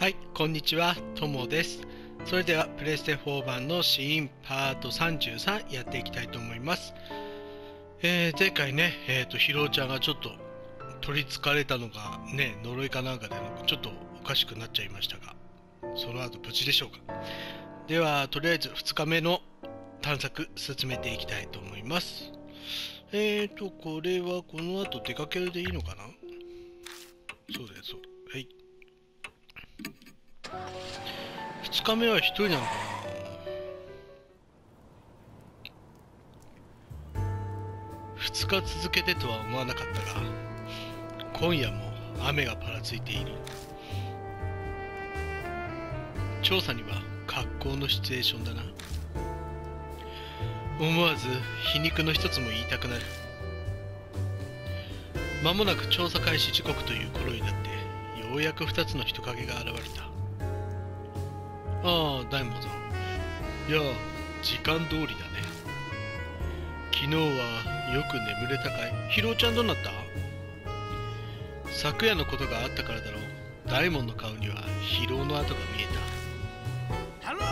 はい、こんにちは、ともです。それでは、プレステ4版のシーンパート33やっていきたいと思います。えー、前回ね、えっ、と、ヒロちゃんがちょっと取り憑かれたのがね、呪いかなんかでちょっとおかしくなっちゃいましたが、その後無事でしょうか。では、とりあえず2日目の探索進めていきたいと思います。えーと、これはこの後出かけるでいいのかな？そうだよ、そう2日目は1人なのかな。2日続けてとは思わなかったが今夜も雨がぱらついている。調査には格好のシチュエーションだな。思わず皮肉の一つも言いたくなる。間もなく調査開始時刻という頃になってようやく2つの人影が現れた。ああ、大門さん。いや、時間通りだね。昨日はよく眠れたかい？ヒロちゃんどうなった？昨夜のことがあったからだろう。大門の顔には疲労の跡が見えハロー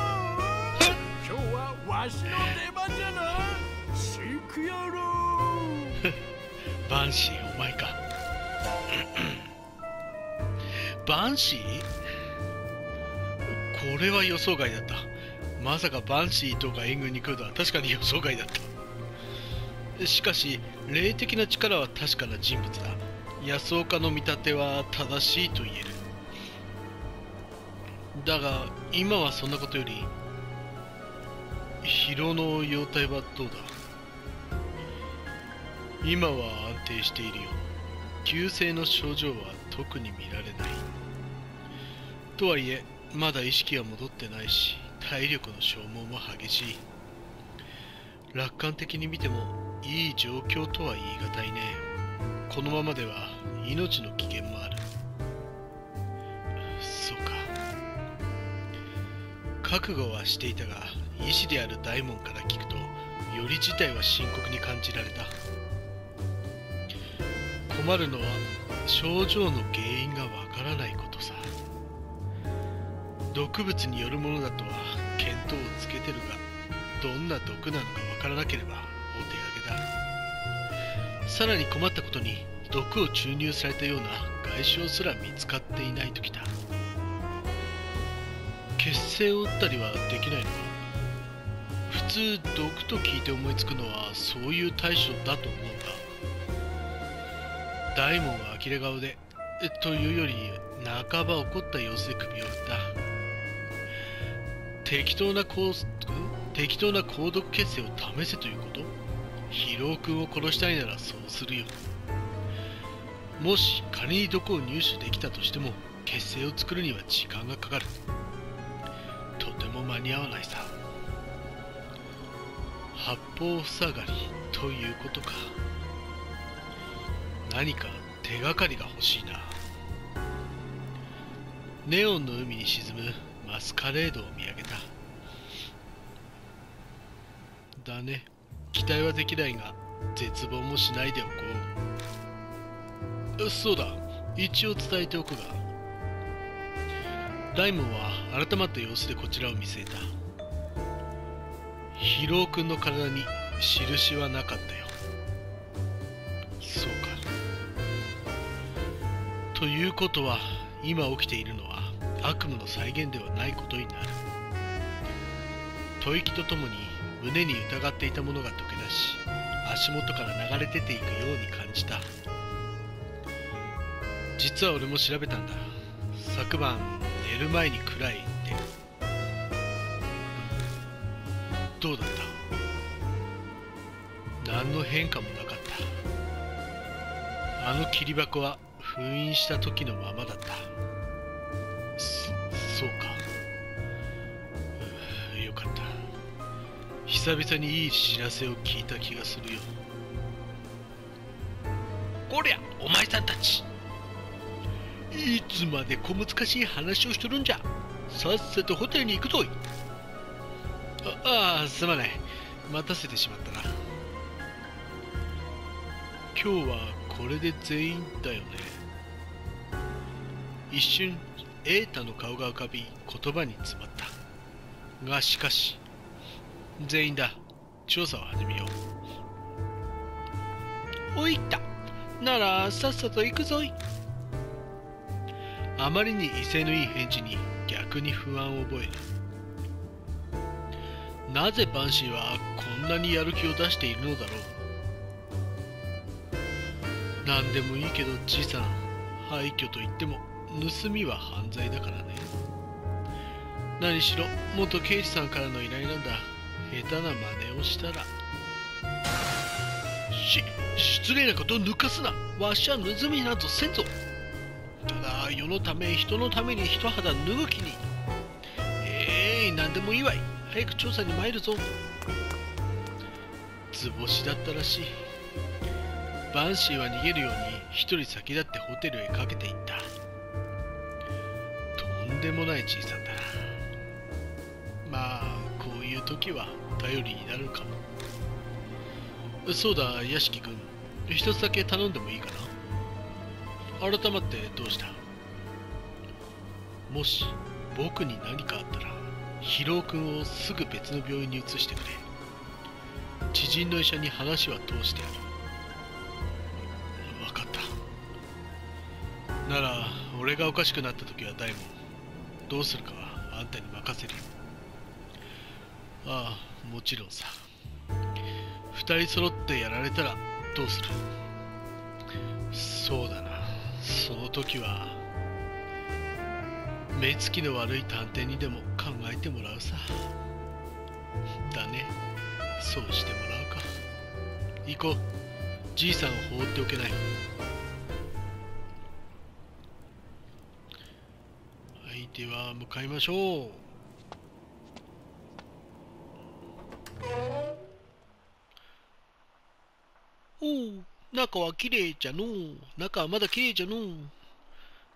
今日はわしの出番じゃなシクヤロた。バンシー、お前か。バンシー？これは予想外だった。まさかバンシーとか援軍に来るとは確かに予想外だった。しかし、霊的な力は確かな人物だ。安岡の見立ては正しいと言える。だが、今はそんなことより、疲労の容態はどうだ？今は安定しているよ。急性の症状は特に見られない。とはいえ、まだ意識は戻ってないし体力の消耗も激しい。楽観的に見てもいい状況とは言い難いね。このままでは命の危険もある。そうか。覚悟はしていたが医師である大門から聞くとより事態は深刻に感じられた。困るのは症状の原因がわからないことさ。毒物によるものだとは見当をつけてるがどんな毒なのかわからなければお手上げだ。さらに困ったことに毒を注入されたような外傷すら見つかっていないときた血清を打ったりはできないのか。普通毒と聞いて思いつくのはそういう対処だと思うんだ。大門は呆れ顔でというより半ば怒った様子で首を振った。適当なこう適当な購読血清を試せということ？ヒロ君を殺したいならそうするよ。もし仮に毒を入手できたとしても血清を作るには時間がかかる。とても間に合わないさ。八方塞がりということか。何か手がかりが欲しいな。ネオンの海に沈むマスカレードを見上げた。だね。期待はできないが絶望もしないでおこう。そうだ。一応伝えておくが。大門は改まった様子でこちらを見据えた。ヒロ君の体に印はなかったよ。そうか。ということは今起きているの悪夢の再現ではないことになる。吐息とともに胸に疑っていたものが溶け出し足元から流れ出ていくように感じた。実は俺も調べたんだ。昨晩寝る前に暗いってどうだった？何の変化もなかった。あの切り箱は封印した時のままだった。久々にいい知らせを聞いた気がするよ。こりゃ、お前さんたち。いつまで小難しい話をしとるんじゃ。さっさとホテルに行くぞい。ああ、すまない。待たせてしまったな。今日はこれで全員だよね。一瞬瑛太の顔が浮かび言葉に詰まったがしかし全員だ。調査を始めよう。おいった。ならさっさと行くぞい。あまりに威勢のいい返事に逆に不安を覚える。なぜバンシーはこんなにやる気を出しているのだろう。何でもいいけどじいさん廃墟といっても盗みは犯罪だからね。何しろ元刑事さんからの依頼なんだ。下手な真似をしたらし失礼なことを抜かすな。わしは盗みなどせんぞ。ただ世のため人のために一肌脱ぐ気に。ええー、何でもいいわい。早く調査に参るぞ。図星だったらしい。バンシーは逃げるように一人先立ってホテルへかけていった。とんでもないじいさんだまあこういう時は頼りになるかも。そうだ屋敷君。一つだけ頼んでもいいかな。改まってどうした？もし僕に何かあったらヒロ君をすぐ別の病院に移してくれ。知人の医者に話は通してやる。分かった。なら俺がおかしくなった時は大門どうするかはあんたに任せる。よああもちろんさ。二人揃ってやられたらどうする？そうだな。その時は目つきの悪い探偵にでも考えてもらうさ。だね。そうしてもらうか。行こう。じいさんを放っておけない。はいでは向かいましょうおう中はきれいじゃのう中はまだきれいじゃのう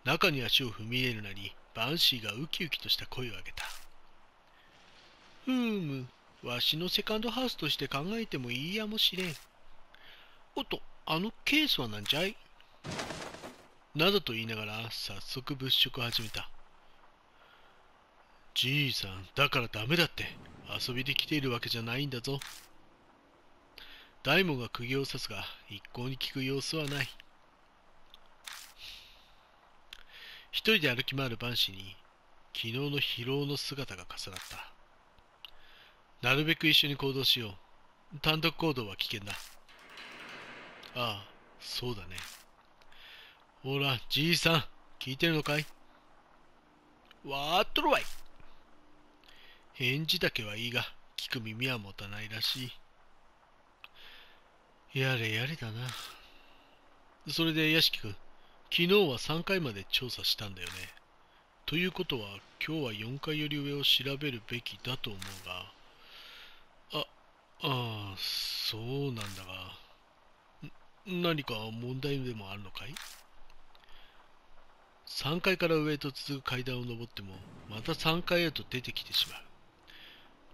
中に足を踏み入れるなりバンシーがウキウキとした声を上げた。ふーむ、わしのセカンドハウスとして考えてもいいやもしれん。おっと、あのケースはなんじゃい？などと言いながら早速物色を始めた。じいさん、だからダメだって。遊びで来ているわけじゃないんだぞ。大門が釘を刺すが、一向に聞く様子はない。一人で歩き回るバンシーに、昨日の疲労の姿が重なった。なるべく一緒に行動しよう。単独行動は危険だ。ああ、そうだね。ほら、じいさん、聞いてるのかい？わーっとるわい。返事だけはいいが、聞く耳は持たないらしい。やれやれだな。それで屋敷君、昨日は3回まで調査したんだよね。ということは、今日は4階より上を調べるべきだと思うが、あ、ああ、そうなんだが、何か問題でもあるのかい ?3 階から上へと続く階段を登っても、また3階へと出てきてしまう。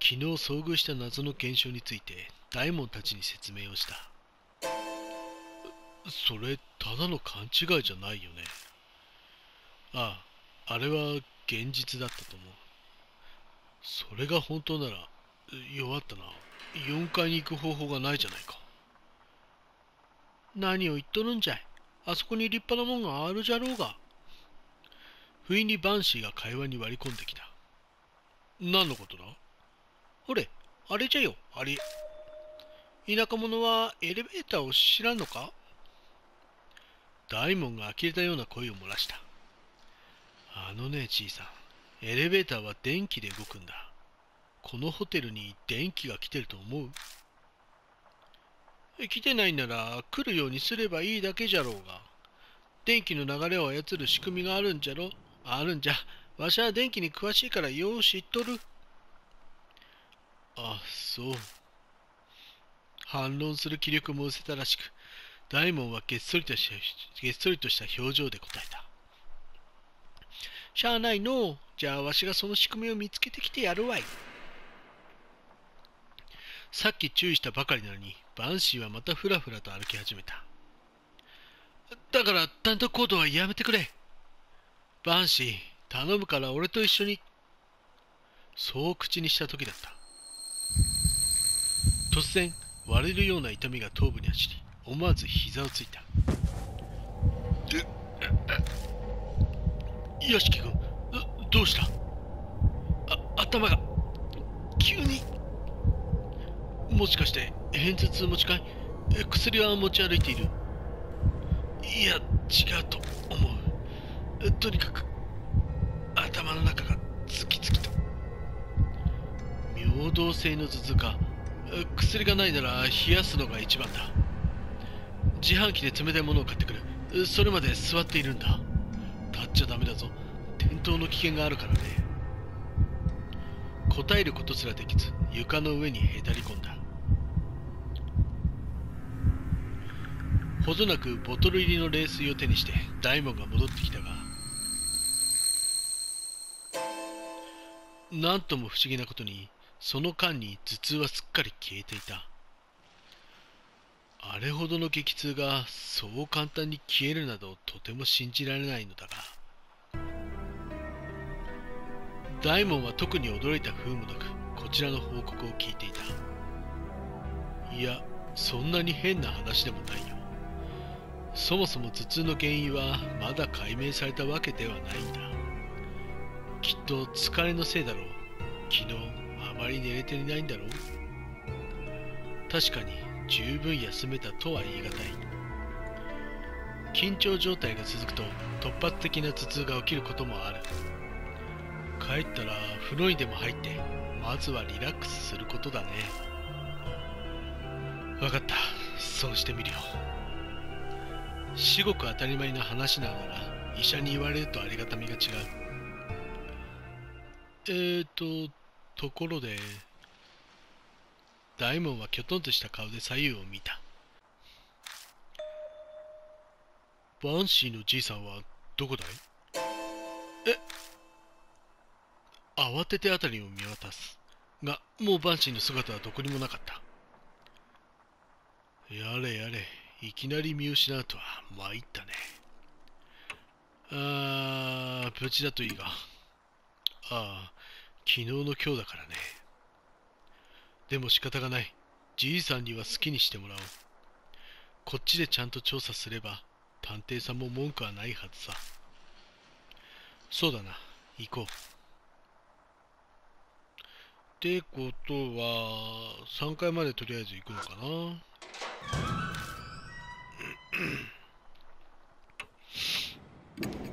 昨日遭遇した謎の現象について、大門たちに説明をした。それ、ただの勘違いじゃないよね。ああ、あれは現実だったと思う。それが本当なら、弱ったな。4階に行く方法がないじゃないか。何を言っとるんじゃい。あそこに立派なもんがあるじゃろうが。不意にバンシーが会話に割り込んできた。何のことだ？ほれ、あれじゃよ、あれ。田舎者はエレベーターを知らんのか？大門が呆れたような声を漏らした。あのね、じいさん。エレベーターは電気で動くんだ。このホテルに電気が来てると思う？来てないなら来るようにすればいいだけじゃろうが。電気の流れを操る仕組みがあるんじゃろ？あるんじゃ。わしは電気に詳しいからよう知っとる。あ、そう。反論する気力も失せたらしく、大門はげっそりとしげっそりとした表情で答えた。しゃあないのじゃあわしがその仕組みを見つけてきてやるわい。さっき注意したばかりなのに、バンシーはまたふらふらと歩き始めた。だから単独行動はやめてくれ。バンシー、頼むから俺と一緒にそう口にした時だった突然割れるような痛みが頭部に走り思わず膝をついた。屋敷君どうした？あ頭が急に。もしかして偏頭痛持ちかい？薬は持ち歩いている？いや違うと思う。とにかく頭の中がズキズキと。明動性の頭痛か。薬がないなら冷やすのが一番だ。自販機で冷たいものを買ってくる。それまで座っているんだ。立っちゃダメだぞ。転倒の危険があるからね。答えることすらできず床の上にへたり込んだ。ほどなくボトル入りの冷水を手にして大門が戻ってきたがなんとも不思議なことにその間に頭痛はすっかり消えていた。あれほどの激痛がそう簡単に消えるなどとても信じられないのだが大門は特に驚いた風もなくこちらの報告を聞いていた。いやそんなに変な話でもないよ。そもそも頭痛の原因はまだ解明されたわけではないんだ。きっと疲れのせいだろう。昨日あまり寝れていないんだろう。確かに十分休めたとは言い難い。緊張状態が続くと突発的な頭痛が起きることもある。帰ったら風呂にでも入ってまずはリラックスすることだね。分かった。そうしてみるよ。至極当たり前な話なのな。ら医者に言われるとありがたみが違う。えーとところで大門はきょとんとした顔で左右を見た。バンシーのじいさんはどこだい？え？慌てて辺りを見渡す。がもうバンシーの姿はどこにもなかった。やれやれいきなり見失うとは参ったね。あー無事だといいが。ああ昨日の今日だからね。でも仕方がない。じいさんには好きにしてもらおう。こっちでちゃんと調査すれば探偵さんも文句はないはずさ。そうだな。行こう。ってことは3階までとりあえず行くのかな。は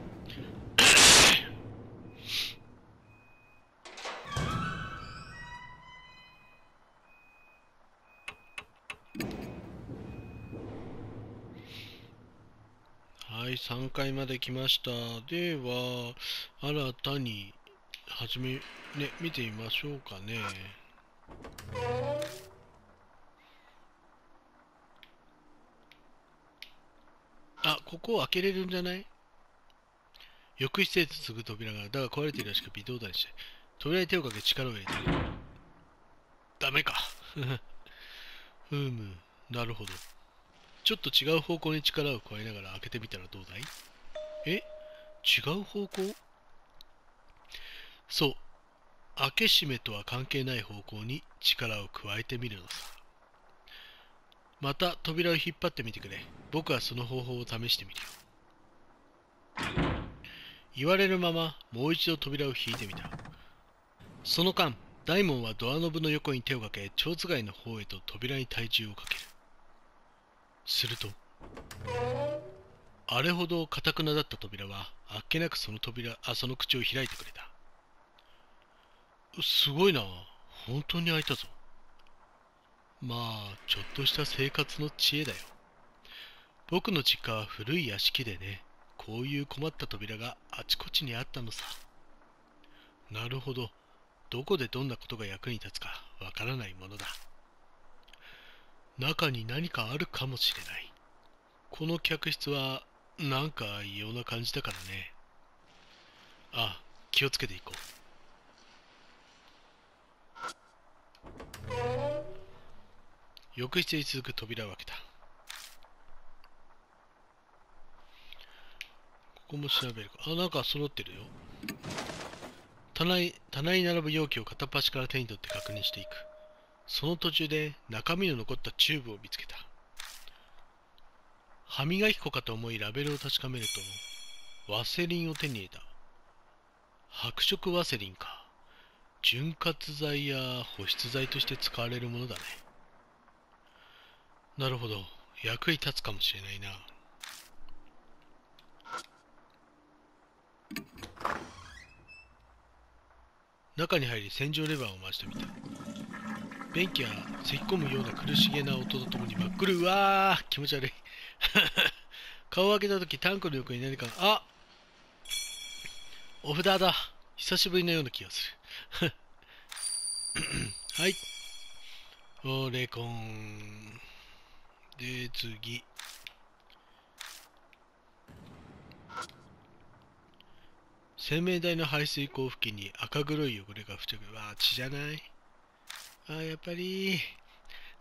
3階まで来ました。では、新たに、はじめ、ね、見てみましょうかね。あ、ここを開けれるんじゃない？浴室へと続く扉が、だが壊れているらしく微動だにして、扉に手をかけ力を入れてる。ダメか。ふむ、なるほど。ちょっと違う方向に力を加えながら開けてみたらどうだい？え？違う方向？そう。開け閉めとは関係ない方向に力を加えてみるのさ。また扉を引っ張ってみてくれ。僕はその方法を試してみるよ。言われるままもう一度扉を引いてみた。その間、大門はドアノブの横に手をかけ、蝶つがいの方へと扉に体重をかける。すると、あれほどかたくなだった扉は、あっけなくその扉、あ、その口を開いてくれた。すごいな。本当に開いたぞ。まあ、ちょっとした生活の知恵だよ。僕の実家は古い屋敷でね、こういう困った扉があちこちにあったのさ。なるほど。どこでどんなことが役に立つかわからないものだ。中に何かあるかもしれない。この客室はなんか異様な感じだからね。あ、気をつけていこう。浴室に続く扉を開けた。ここも調べるか。あ、なんか揃ってるよ。棚に棚に並ぶ容器を片っ端から手に取って確認していくその途中で中身の残ったチューブを見つけた。歯磨き粉かと思いラベルを確かめるとワセリンを手に入れた。白色ワセリンか。潤滑剤や保湿剤として使われるものだね。なるほど。役に立つかもしれないな。中に入り洗浄レバーを回してみた。便器は咳き込むような苦しげな音とともに真っ黒うわー気持ち悪い。顔を開けた時タンクの横に何かあお札だ。久しぶりのような気がする。はい。オレコン。で次。洗面台の排水口付近に赤黒い汚れが付着。わあ血じゃない？あーやっぱり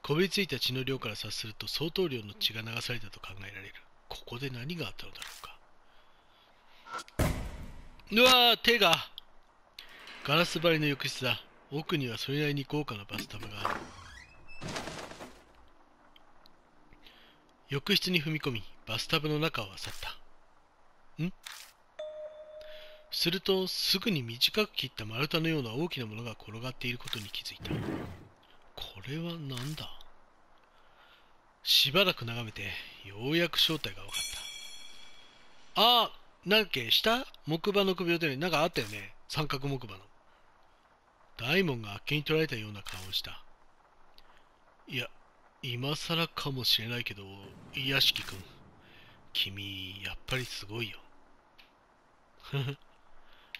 こびりついた血の量から察すると相当量の血が流されたと考えられる。ここで何があったのだろうか。うわー手が。ガラス張りの浴室だ。奥にはそれなりに豪華なバスタブがある。浴室に踏み込みバスタブの中を漁った。ん？するとすぐに短く切った丸太のような大きなものが転がっていることに気づいた。これは何だ？しばらく眺めてようやく正体が分かった。ああなんだっけ下？木馬の首を手になんかあったよね。三角木馬の。大門があっけに取られたような顔をした。いや今更かもしれないけど屋敷くん君やっぱりすごいよ。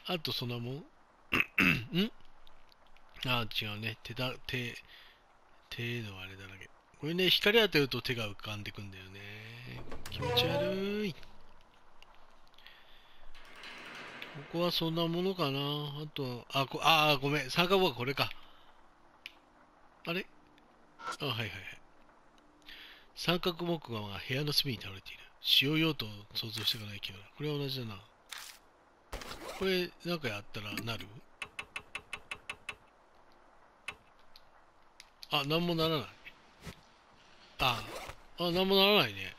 あとそんなもんん？ああ違うね。手だ手手のあれだらけ。これね光当てると手が浮かんでくんだよね。気持ち悪い。ここはそんなものかな？あとあこあごめん。三角棒はこれか。あれ？あはいはいはい。三角木馬が部屋の隅に倒れている。使用用途を想像していかないけどこれは同じだな。これなんかやったらなる？あ、なんもならない。あ、あ、なんもならないね。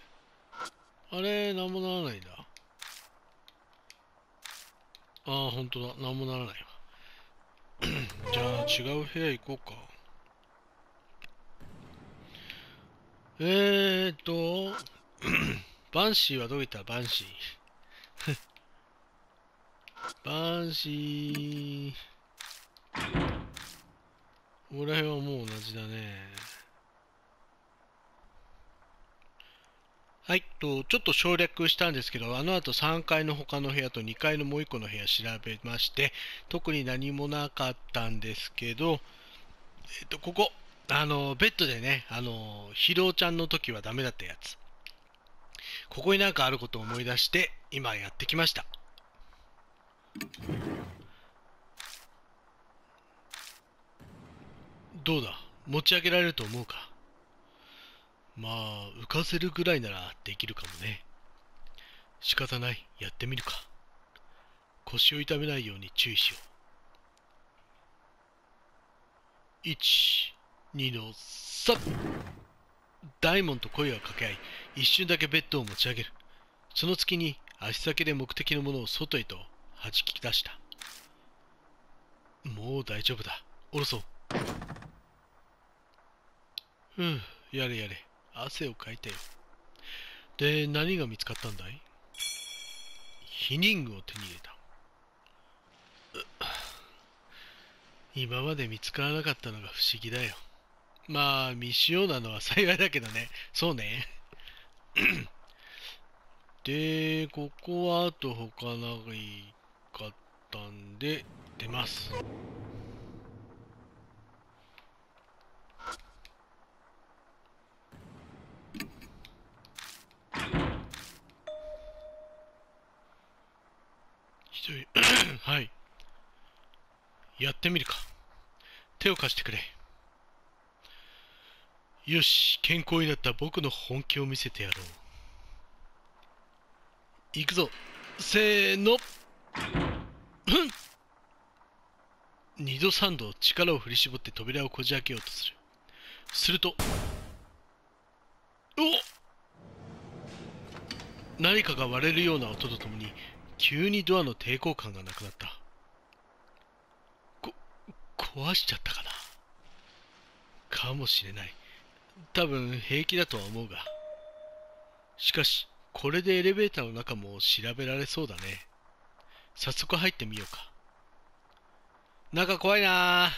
あれ、なんもならないんだ。あ、ほんとだ。なんもならないわ。じゃあ、違う部屋行こうか。えーっと、バンシーはどういった？バンシー バンシー。ここら辺はもう同じだね。はい、と、ちょっと省略したんですけど、あの後3階の他の部屋と2階のもう1個の部屋調べまして、特に何もなかったんですけど、えっと、ここ、あの、ベッドでね、あの、ヒロちゃんの時はダメだったやつ。ここになんかあることを思い出して、今やってきました。どうだ？持ち上げられると思うか？まあ、浮かせるぐらいならできるかもね。仕方ない、やってみるか。腰を痛めないように注意しよう。1、2の 3! 大門と声を掛け合い、一瞬だけベッドを持ち上げる。その隙に足先で目的のものを外へと弾き出した。もう大丈夫だ。下ろそう。ふう、やれやれ。汗をかいたよ。で、何が見つかったんだい？ヒニングを手に入れた。今まで見つからなかったのが不思議だよ。まあ、未使用なのは幸いだけどね。そうね。で、ここはあと他ないったんで、出ます。一人 はい。やってみるか。手を貸してくれ。よし、健康になった僕の本気を見せてやろう。行くぞ。せーの。二度三度力を振り絞って扉をこじ開けようとする。するとお何かが割れるような音とともに急にドアの抵抗感がなくなった。こ壊しちゃったかな。かもしれない。多分平気だとは思うが。しかしこれでエレベーターの中も調べられそうだね。早速入ってみようか。中怖いな。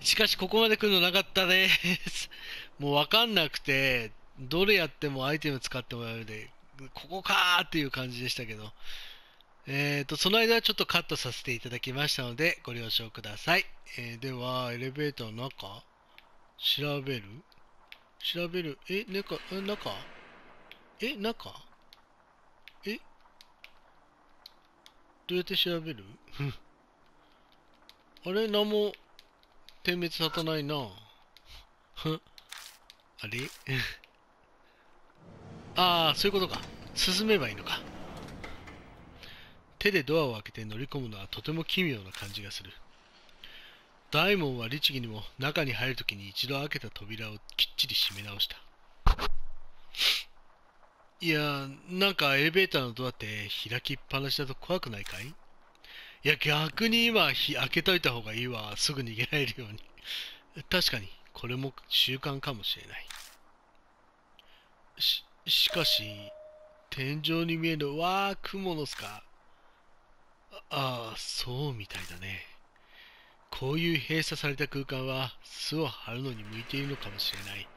しかしここまで来るのなかったです。もうわかんなくてどれやってもアイテム使ってもらうのでここかーっていう感じでしたけど。えーと、その間はちょっとカットさせていただきましたので、ご了承ください。えー、では、エレベーターの中、調べる？調べる？え、中、え、中？え、中？え？どうやって調べる？あれ？何も点滅さたないな。あれ？ああ、そういうことか。進めばいいのか。手でドアを開けて乗り込むのはとても奇妙な感じがする。大門は律儀にも中に入るときに一度開けた扉をきっちり閉め直した。いや、なんかエレベーターのドアって開きっぱなしだと怖くないかい？いや、逆に今開けといた方がいいわ。すぐ逃げられるように。確かに、これも習慣かもしれない。し、しかし、天井に見える、わー、雲の巣か。ああ、そうみたいだね。こういう閉鎖された空間は巣を張るのに向いているのかもしれない。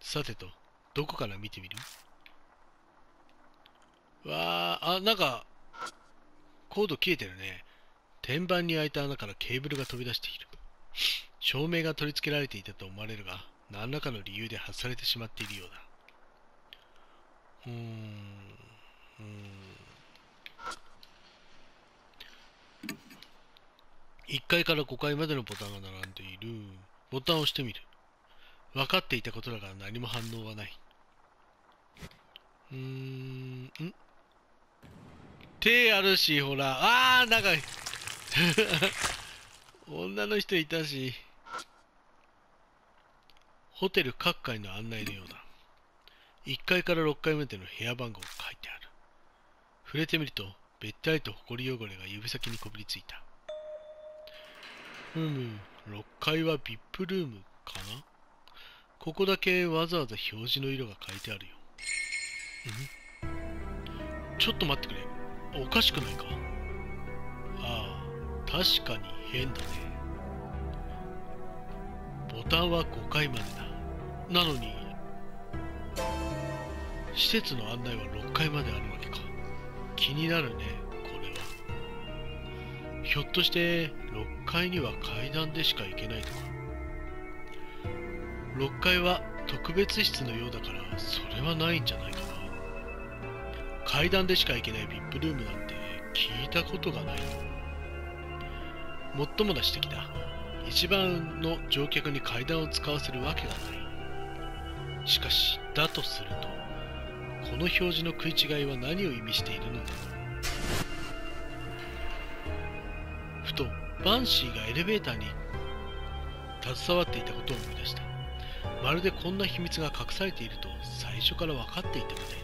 さてと、どこから見てみる？わあ、あ、なんか、コード切れてるね。天板に開いた穴からケーブルが飛び出している。照明が取り付けられていたと思われるが、何らかの理由で外されてしまっているようだ。うーん、うーん。1階から5階までのボタンが並んでいる。ボタンを押してみる。分かっていたことだから何も反応はない。うー、ん手あるし、ほら。あー、なんか 女の人いたし。ホテル各階の案内のようだ。1階から6階までの部屋番号が書いてある。触れてみると、べったりと埃汚れが指先にこびりついた。ふむ、6階は VIP ルームかな？ここだけわざわざ表示の色が変えてあるよ。ん？ちょっと待ってくれ。おかしくないか？ああ、確かに変だね。ボタンは5階までだ。なのに、施設の案内は6階まであるわけか。気になるねこれは。ひょっとして6階には階段でしか行けないとか6階は特別室のようだからそれはないんじゃないかな階段でしか行けない VIP ルームなんて聞いたことがないもっともな指摘だ。一番の乗客に階段を使わせるわけがない。しかしだとするとこの表示の食い違いは何を意味しているのだろうふとバンシーがエレベーターに携わっていたことを思い出した。まるでこんな秘密が隠されていると最初から分かっていたみたい。だ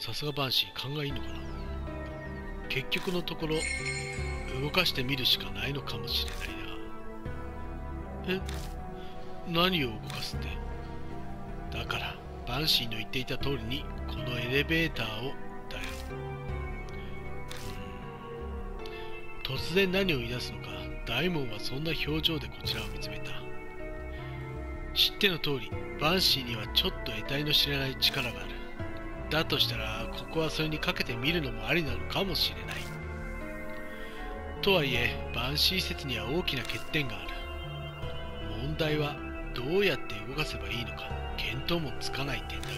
さすがバンシー勘がいいのかな。結局のところ動かしてみるしかないのかもしれないな。え？何を動かすって？だからバンシーの言っていた通りにこのエレベーターをだよ突然何を言い出すのか大門はそんな表情でこちらを見つめた。知っての通りバンシーにはちょっと得体の知れない力がある。だとしたらここはそれにかけてみるのもありなのかもしれない。とはいえバンシー説には大きな欠点がある。問題はどうやって動かせばいいのか見当もつかない点だが。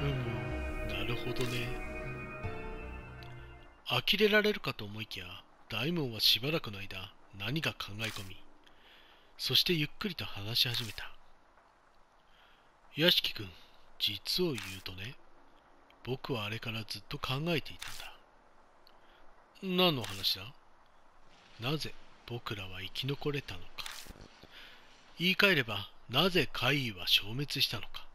うむなるほどね。呆れられるかと思いきや、大門はしばらくの間、何か考え込み、そしてゆっくりと話し始めた。屋敷君、実を言うとね、僕はあれからずっと考えていたんだ。何の話だ？なぜ僕らは生き残れたのか。言い換えれば、なぜ怪異は消滅したのか。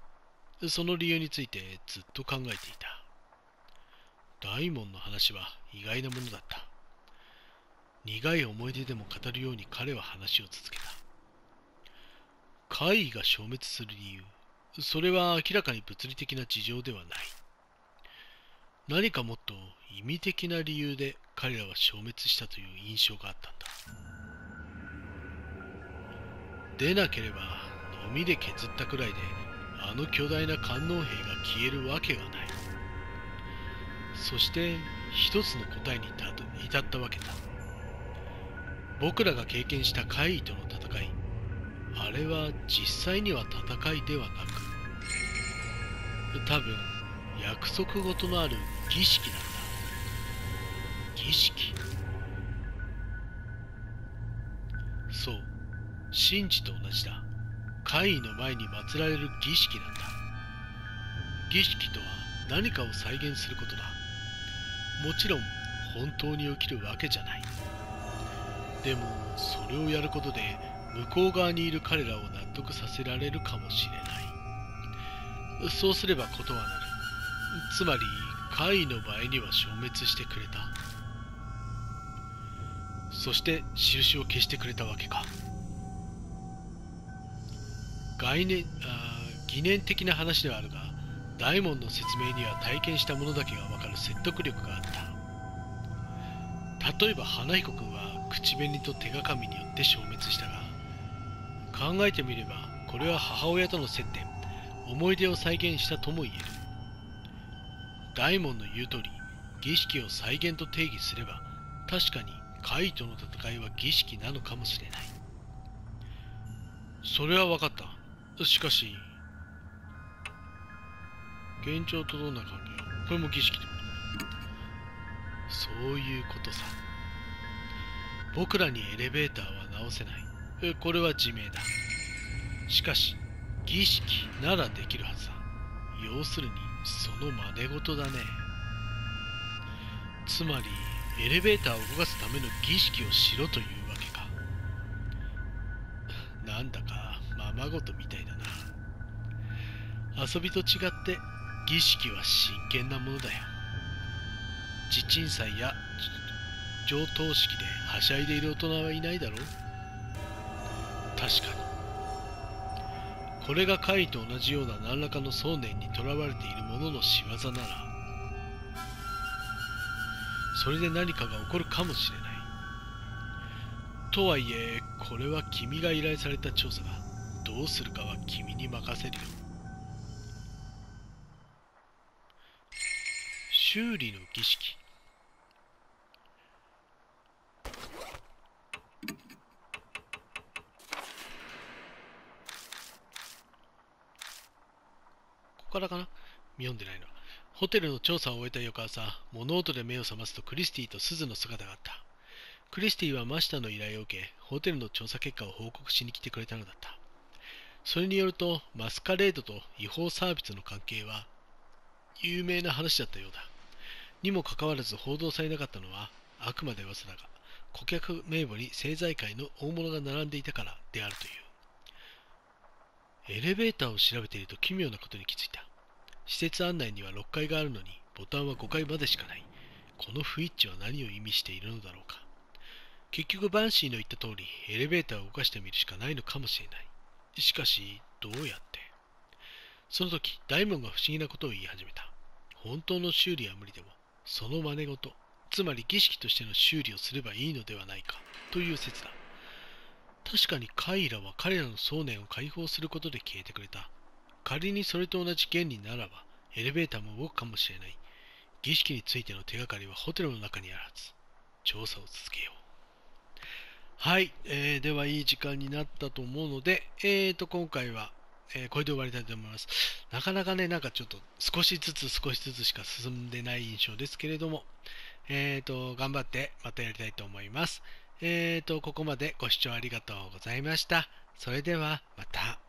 その理由についてずっと考えていた。大門の話は意外なものだった。苦い思い出でも語るように彼は話を続けた。怪異が消滅する理由、それは明らかに物理的な事情ではない。何かもっと意味的な理由で彼らは消滅したという印象があったんだ。でなければ、のみで削ったくらいで、あの巨大な観音兵が消えるわけがない。そして一つの答えに至ったわけだ僕らが経験した怪異との戦いあれは実際には戦いではなく多分約束事のある儀式なんだ。儀式。そう。神事と同じだ。怪異の前に祀られる儀式なんだ。儀式とは何かを再現することだ。もちろん本当に起きるわけじゃない。でもそれをやることで向こう側にいる彼らを納得させられるかもしれない。そうすればことはなるつまり怪異の場合には消滅してくれた。そして印を消してくれたわけか。概念あ疑念的な話ではあるが大門の説明には体験した者だけがわかる説得力があった。例えば花彦君は口紅と手がかみによって消滅したが考えてみればこれは母親との接点思い出を再現したとも言える大門の言う通り儀式を再現と定義すれば確かに怪異との戦いは儀式なのかもしれないそれは分かったしかし幻聴とどんな関係？これも儀式ってことね。そういうことさ。僕らにエレベーターは直せない。これは自明だ。しかし、儀式ならできるはずだ。要するに、その真似事だね。つまり、エレベーターを動かすための儀式をしろというわけか。なんだか、ままごとみたいだな。遊びと違って儀式は真剣なものだよ地鎮祭や上等式ではしゃいでいる大人はいないだろう確かに。これが怪異と同じような何らかの想念にとらわれている者の仕業ならそれで何かが起こるかもしれない。とはいえこれは君が依頼された調査だどうするかは君に任せるよ。修理の儀式。からかな？読んでないの。ホテルの調査を終えた翌朝、物音で目を覚ますとクリスティとスズの姿があった。クリスティは真下の依頼を受け、ホテルの調査結果を報告しに来てくれたのだった。それによると、マスカレードと違法サービスの関係は、有名な話だったようだ。にもかかわらず報道されなかったのはあくまで噂だが顧客名簿に政財界の大物が並んでいたからであるというエレベーターを調べていると奇妙なことに気づいた。施設案内には6階があるのにボタンは5階までしかない。この不一致は何を意味しているのだろうか。結局バンシーの言った通りエレベーターを動かしてみるしかないのかもしれない。しかしどうやって？その時大門が不思議なことを言い始めた。本当の修理は無理でもその真似事、つまり儀式としての修理をすればいいのではないかという説だ。確かにカイラは彼らの想念を解放することで消えてくれた。仮にそれと同じ原理ならば、エレベーターも動くかもしれない。儀式についての手がかりはホテルの中にあるはず。調査を続けよう。はい、えー、ではいい時間になったと思うので、えーと、今回はえー、これで終わりたいと思います。なかなかね、なんかちょっと少しずつ少しずつしか進んでない印象ですけれども、え、ー、と、頑張ってまたやりたいと思います。え、ー、と、ここまでご視聴ありがとうございました。それではまた。